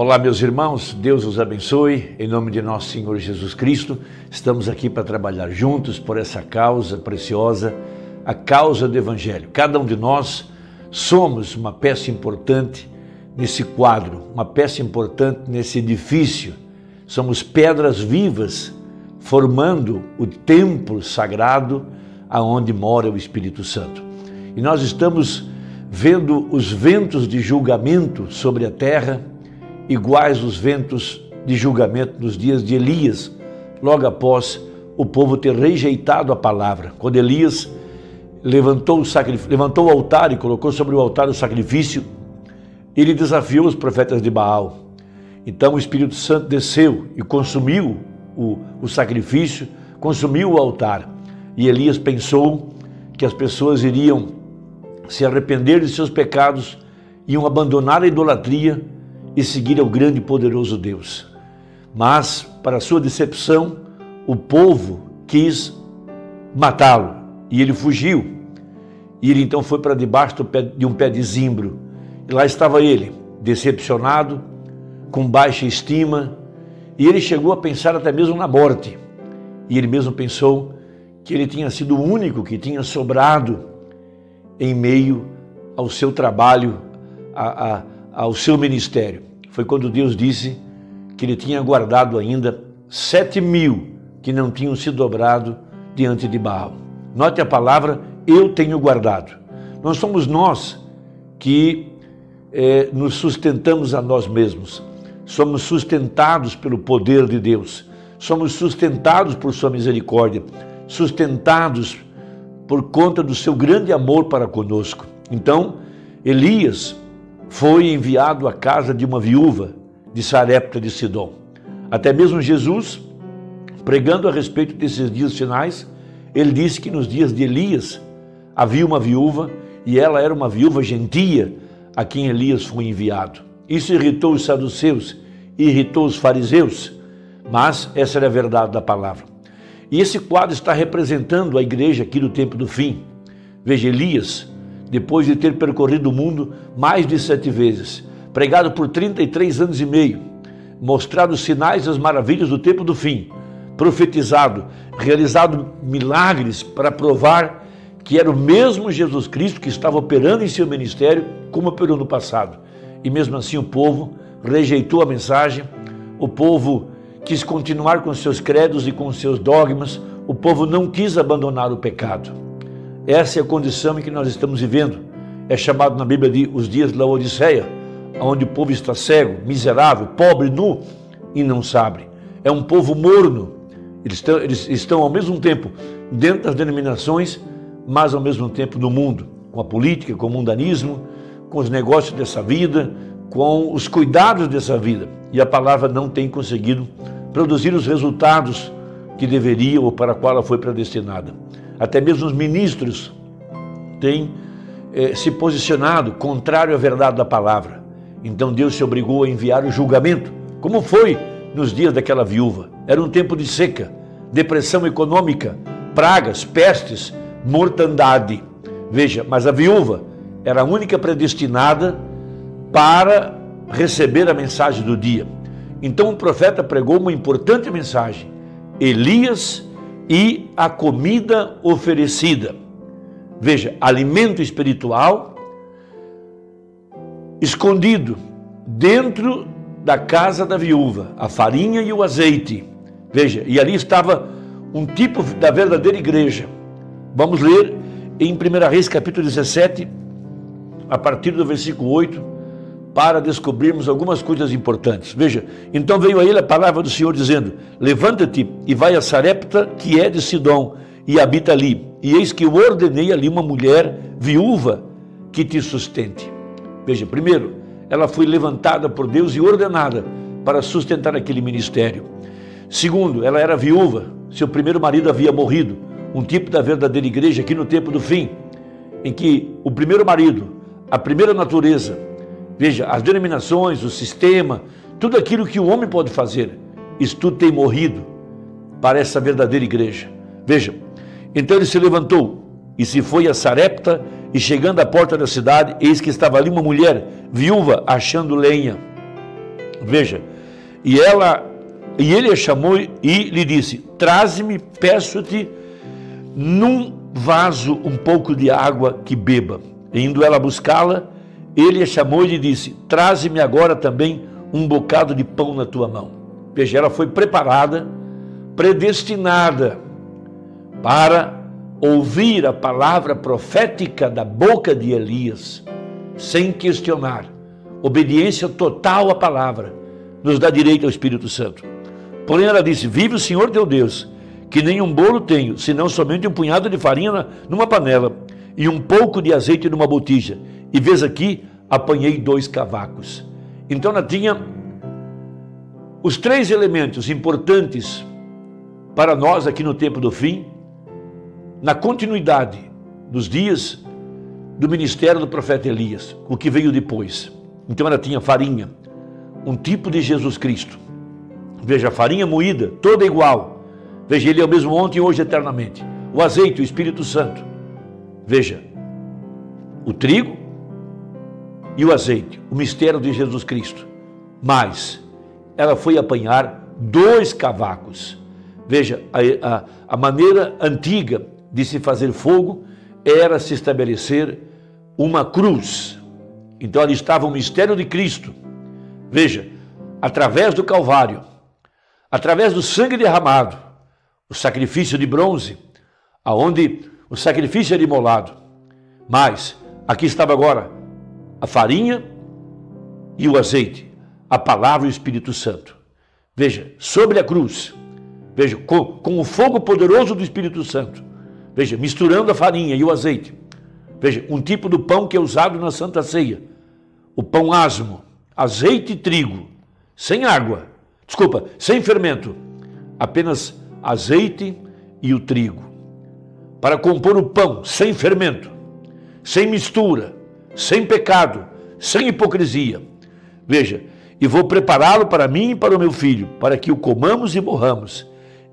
Olá, meus irmãos, Deus os abençoe. Em nome de nosso Senhor Jesus Cristo, estamos aqui para trabalhar juntos por essa causa preciosa, a causa do Evangelho. Cada um de nós somos uma peça importante nesse quadro, uma peça importante nesse edifício. Somos pedras vivas formando o templo sagrado aonde mora o Espírito Santo. E nós estamos vendo os ventos de julgamento sobre a terra iguais os ventos de julgamento nos dias de Elias, logo após o povo ter rejeitado a palavra. Quando Elias levantou o, levantou o altar e colocou sobre o altar o sacrifício, ele desafiou os profetas de Baal. Então o Espírito Santo desceu e consumiu o, o sacrifício, consumiu o altar. E Elias pensou que as pessoas iriam se arrepender de seus pecados, iam abandonar a idolatria e seguir ao grande e poderoso Deus. Mas, para sua decepção, o povo quis matá-lo e ele fugiu. E ele então foi para debaixo de um pé de zimbro. E lá estava ele, decepcionado, com baixa estima, e ele chegou a pensar até mesmo na morte. E ele mesmo pensou que ele tinha sido o único que tinha sobrado em meio ao seu trabalho, a, a, ao seu ministério foi quando Deus disse que ele tinha guardado ainda sete mil que não tinham se dobrado diante de Baal. Note a palavra eu tenho guardado. Não somos nós que é, nos sustentamos a nós mesmos. Somos sustentados pelo poder de Deus. Somos sustentados por sua misericórdia, sustentados por conta do seu grande amor para conosco. Então, Elias foi enviado à casa de uma viúva de Sarepta de Sidom. Até mesmo Jesus, pregando a respeito desses dias finais, ele disse que nos dias de Elias havia uma viúva e ela era uma viúva gentia a quem Elias foi enviado. Isso irritou os saduceus, irritou os fariseus, mas essa era a verdade da palavra. E esse quadro está representando a igreja aqui do tempo do fim. Veja, Elias depois de ter percorrido o mundo mais de sete vezes, pregado por 33 anos e meio, mostrado os sinais e as maravilhas do tempo do fim, profetizado, realizado milagres para provar que era o mesmo Jesus Cristo que estava operando em seu ministério como operou no passado. E mesmo assim o povo rejeitou a mensagem, o povo quis continuar com seus credos e com seus dogmas, o povo não quis abandonar o pecado. Essa é a condição em que nós estamos vivendo. É chamado na Bíblia de os dias da Odisseia, onde o povo está cego, miserável, pobre, nu e não sabe. É um povo morno. Eles estão, eles estão ao mesmo tempo dentro das denominações, mas ao mesmo tempo no mundo, com a política, com o mundanismo, com os negócios dessa vida, com os cuidados dessa vida. E a palavra não tem conseguido produzir os resultados que deveria ou para a qual ela foi predestinada até mesmo os ministros têm eh, se posicionado contrário à verdade da palavra. Então Deus se obrigou a enviar o julgamento, como foi nos dias daquela viúva. Era um tempo de seca, depressão econômica, pragas, pestes, mortandade. Veja, mas a viúva era a única predestinada para receber a mensagem do dia. Então o profeta pregou uma importante mensagem. Elias e a comida oferecida. Veja, alimento espiritual escondido dentro da casa da viúva, a farinha e o azeite. Veja, e ali estava um tipo da verdadeira igreja. Vamos ler em 1 Reis capítulo 17, a partir do versículo 8 para descobrirmos algumas coisas importantes. Veja, então veio a ele a palavra do Senhor dizendo: Levanta-te e vai a Sarepta, que é de Sidom, e habita ali. E eis que eu ordenei ali uma mulher viúva que te sustente. Veja, primeiro, ela foi levantada por Deus e ordenada para sustentar aquele ministério. Segundo, ela era viúva, seu primeiro marido havia morrido, um tipo da verdadeira igreja aqui no tempo do fim, em que o primeiro marido, a primeira natureza, Veja, as denominações, o sistema, tudo aquilo que o homem pode fazer, isso tudo tem morrido para essa verdadeira igreja. Veja, então ele se levantou e se foi a Sarepta, e chegando à porta da cidade, eis que estava ali uma mulher viúva achando lenha. Veja, e ela e ele a chamou e lhe disse: Traze-me, peço-te, num vaso um pouco de água que beba. E indo ela buscá-la, ele a chamou e lhe disse: Traze-me agora também um bocado de pão na tua mão. Veja, ela foi preparada, predestinada para ouvir a palavra profética da boca de Elias, sem questionar. Obediência total à palavra nos dá direito ao Espírito Santo. Porém, ela disse: Vive o Senhor teu Deus, que nenhum bolo tenho, senão somente um punhado de farinha numa panela e um pouco de azeite numa botija. E vês aqui, apanhei dois cavacos. Então ela tinha os três elementos importantes para nós aqui no tempo do fim, na continuidade dos dias do ministério do profeta Elias, o que veio depois. Então ela tinha farinha, um tipo de Jesus Cristo. Veja, farinha moída, toda igual. Veja, ele é o mesmo ontem e hoje eternamente. O azeite, o Espírito Santo. Veja, o trigo e o azeite, o mistério de Jesus Cristo. Mas ela foi apanhar dois cavacos. Veja, a, a, a maneira antiga de se fazer fogo era se estabelecer uma cruz. Então ali estava o mistério de Cristo. Veja, através do Calvário, através do sangue derramado, o sacrifício de bronze, aonde o sacrifício era imolado. Mas aqui estava agora a farinha e o azeite, a palavra e o Espírito Santo. Veja, sobre a cruz, veja, com, com o fogo poderoso do Espírito Santo, veja, misturando a farinha e o azeite. Veja, um tipo do pão que é usado na Santa Ceia, o pão asmo, azeite e trigo, sem água, desculpa, sem fermento, apenas azeite e o trigo. Para compor o pão sem fermento, sem mistura, sem pecado, sem hipocrisia. Veja, e vou prepará-lo para mim e para o meu filho, para que o comamos e morramos.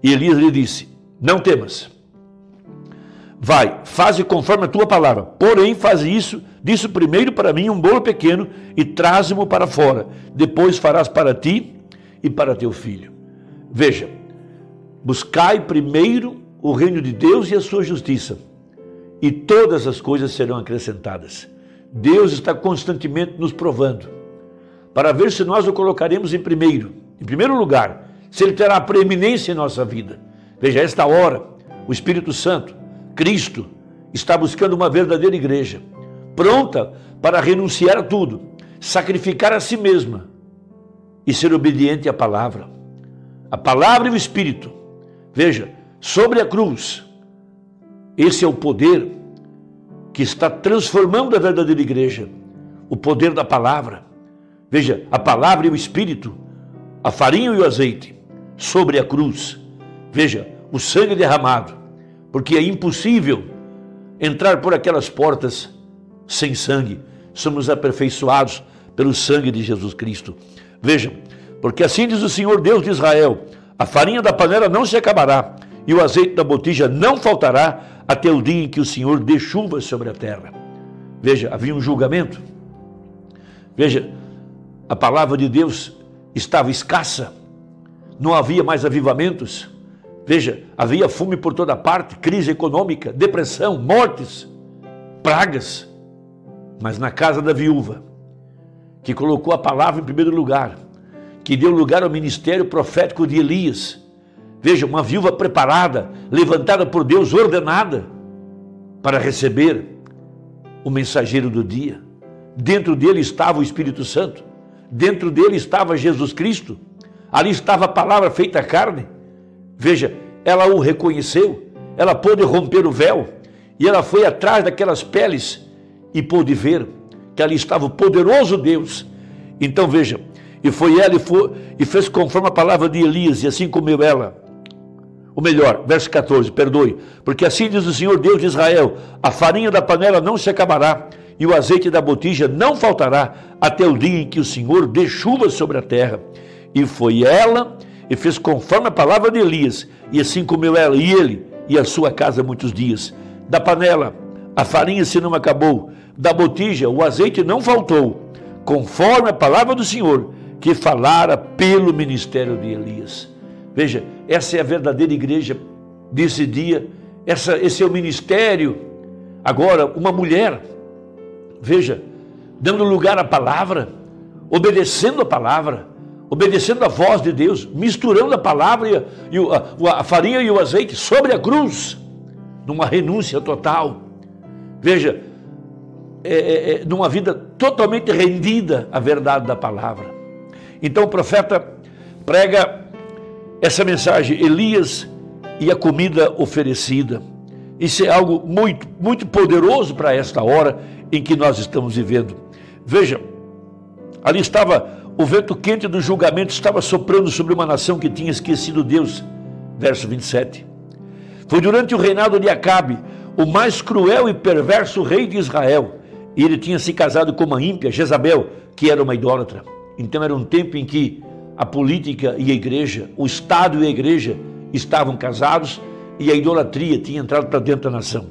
E Elias lhe disse: Não temas. Vai, faze conforme a tua palavra. Porém, faze isso, disso primeiro para mim um bolo pequeno e traze-mo para fora. Depois farás para ti e para teu filho. Veja, buscai primeiro o reino de Deus e a sua justiça, e todas as coisas serão acrescentadas. Deus está constantemente nos provando para ver se nós o colocaremos em primeiro, em primeiro lugar, se ele terá preeminência em nossa vida. Veja, esta hora, o Espírito Santo Cristo está buscando uma verdadeira igreja, pronta para renunciar a tudo, sacrificar a si mesma e ser obediente à palavra. A palavra e o Espírito. Veja, sobre a cruz, esse é o poder que está transformando a verdadeira igreja, o poder da palavra. Veja, a palavra e o Espírito, a farinha e o azeite, sobre a cruz. Veja, o sangue derramado porque é impossível entrar por aquelas portas sem sangue. Somos aperfeiçoados pelo sangue de Jesus Cristo. Vejam, porque assim diz o Senhor Deus de Israel: a farinha da panela não se acabará, e o azeite da botija não faltará até o dia em que o Senhor dê chuva sobre a terra. Veja, havia um julgamento. Veja, a palavra de Deus estava escassa, não havia mais avivamentos. Veja, havia fome por toda parte, crise econômica, depressão, mortes, pragas. Mas na casa da viúva, que colocou a palavra em primeiro lugar, que deu lugar ao ministério profético de Elias. Veja, uma viúva preparada, levantada por Deus, ordenada para receber o mensageiro do dia. Dentro dele estava o Espírito Santo, dentro dele estava Jesus Cristo, ali estava a palavra feita carne. Veja, ela o reconheceu, ela pôde romper o véu e ela foi atrás daquelas peles e pôde ver que ali estava o poderoso Deus. Então veja, e foi ela e, foi, e fez conforme a palavra de Elias, e assim comeu ela. O melhor, verso 14, perdoe, porque assim diz o Senhor Deus de Israel: a farinha da panela não se acabará, e o azeite da botija não faltará, até o dia em que o Senhor dê chuva sobre a terra. E foi ela e fez conforme a palavra de Elias, e assim comeu ela e ele e a sua casa muitos dias. Da panela, a farinha se não acabou, da botija, o azeite não faltou, conforme a palavra do Senhor, que falara pelo ministério de Elias. Veja, essa é a verdadeira igreja desse dia, essa, esse é o ministério. Agora, uma mulher, veja, dando lugar à palavra, obedecendo a palavra, obedecendo a voz de Deus, misturando a palavra e a, a farinha e o azeite sobre a cruz, numa renúncia total. Veja, é, é, é, numa vida totalmente rendida à verdade da palavra. Então o profeta prega essa mensagem, Elias e a comida oferecida. Isso é algo muito, muito poderoso para esta hora em que nós estamos vivendo. Veja, ali estava o vento quente do julgamento estava soprando sobre uma nação que tinha esquecido Deus. Verso 27. Foi durante o reinado de Acabe, o mais cruel e perverso rei de Israel, e ele tinha se casado com uma ímpia, Jezabel, que era uma idólatra. Então era um tempo em que a política e a igreja, o Estado e a igreja estavam casados e a idolatria tinha entrado para dentro da nação.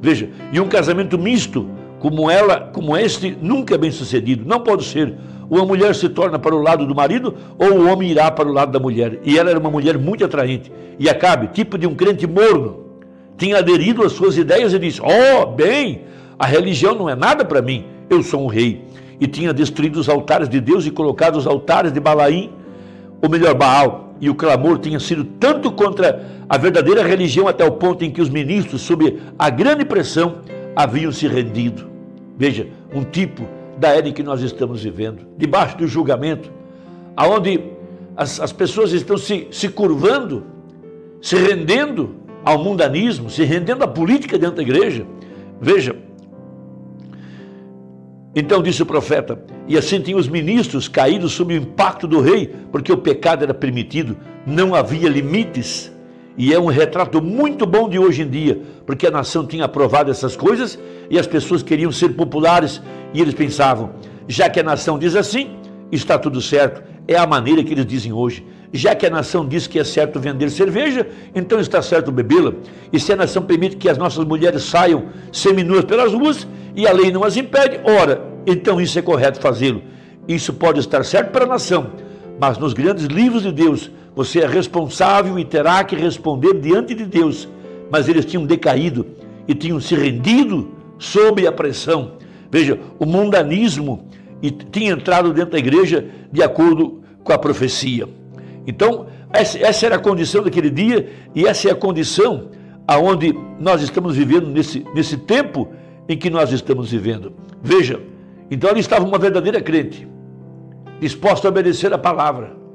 Veja, e um casamento misto como ela, como este, nunca é bem sucedido. Não pode ser ou a mulher se torna para o lado do marido, ou o homem irá para o lado da mulher. E ela era uma mulher muito atraente. E Acabe, tipo de um crente morno, tinha aderido às suas ideias e disse: Oh, bem, a religião não é nada para mim, eu sou um rei. E tinha destruído os altares de Deus e colocado os altares de Balaim, ou melhor, Baal. E o clamor tinha sido tanto contra a verdadeira religião, até o ponto em que os ministros, sob a grande pressão, haviam se rendido. Veja, um tipo da era em que nós estamos vivendo, debaixo do julgamento, aonde as, as pessoas estão se, se curvando, se rendendo ao mundanismo, se rendendo à política dentro da igreja. Veja, então disse o profeta, e assim tinham os ministros caídos sob o impacto do rei, porque o pecado era permitido, não havia limites. E é um retrato muito bom de hoje em dia, porque a nação tinha aprovado essas coisas e as pessoas queriam ser populares e eles pensavam: já que a nação diz assim, está tudo certo. É a maneira que eles dizem hoje. Já que a nação diz que é certo vender cerveja, então está certo bebê-la. E se a nação permite que as nossas mulheres saiam seminuas pelas ruas e a lei não as impede, ora, então isso é correto fazê-lo. Isso pode estar certo para a nação, mas nos grandes livros de Deus, você é responsável e terá que responder diante de Deus. Mas eles tinham decaído e tinham se rendido sob a pressão. Veja, o mundanismo tinha entrado dentro da igreja de acordo com a profecia. Então, essa era a condição daquele dia e essa é a condição aonde nós estamos vivendo nesse, nesse tempo em que nós estamos vivendo. Veja, então ali estava uma verdadeira crente, disposta a obedecer a palavra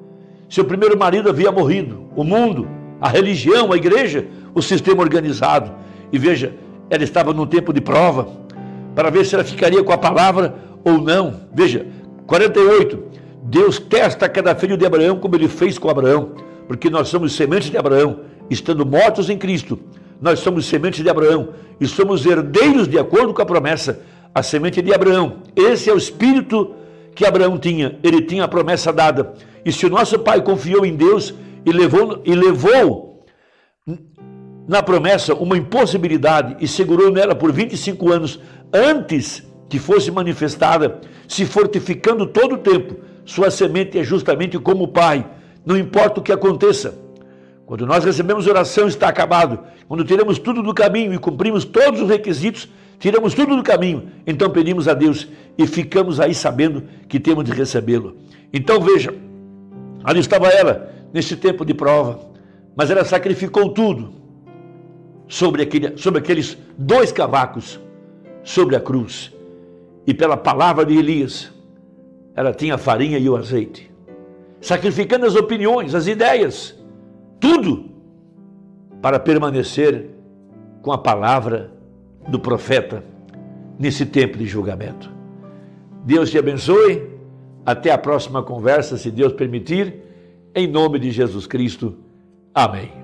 seu primeiro marido havia morrido, o mundo, a religião, a igreja, o sistema organizado. E veja, ela estava num tempo de prova para ver se ela ficaria com a palavra ou não. Veja, 48. Deus testa cada filho de Abraão como ele fez com Abraão, porque nós somos sementes de Abraão, estando mortos em Cristo. Nós somos sementes de Abraão e somos herdeiros de acordo com a promessa, a semente de Abraão. Esse é o espírito que Abraão tinha. Ele tinha a promessa dada. E se o nosso pai confiou em Deus e levou, e levou na promessa uma impossibilidade e segurou nela por 25 anos antes que fosse manifestada, se fortificando todo o tempo, sua semente é justamente como o pai, não importa o que aconteça. Quando nós recebemos oração, está acabado. Quando tiramos tudo do caminho e cumprimos todos os requisitos, tiramos tudo do caminho, então pedimos a Deus e ficamos aí sabendo que temos de recebê-lo. Então veja, Ali estava ela, nesse tempo de prova, mas ela sacrificou tudo sobre, aquele, sobre aqueles dois cavacos, sobre a cruz. E pela palavra de Elias, ela tinha a farinha e o azeite, sacrificando as opiniões, as ideias, tudo, para permanecer com a palavra do profeta nesse tempo de julgamento. Deus te abençoe. Até a próxima conversa, se Deus permitir, em nome de Jesus Cristo. Amém.